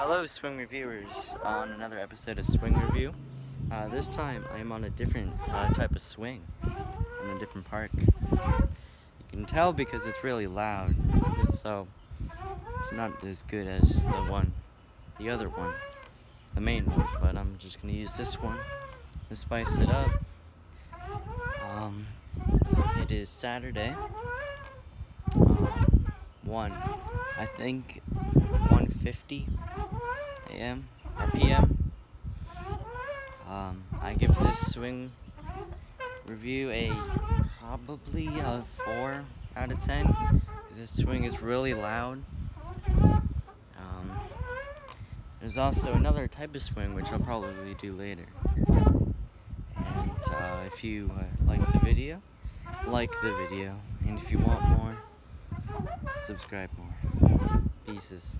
Hello, swing reviewers, on another episode of Swing Review. Uh, this time I am on a different uh, type of swing, in a different park. You can tell because it's really loud, so it's not as good as the one, the other one, the main one, but I'm just going to use this one to spice it up. Um, it is Saturday, um, 1, I think 150 a.m. or p.m. Um, I give this swing review a probably a 4 out of 10. This swing is really loud. Um, there's also another type of swing which I'll probably do later. And uh, if you uh, like the video, like the video. And if you want more, subscribe more. Pieces.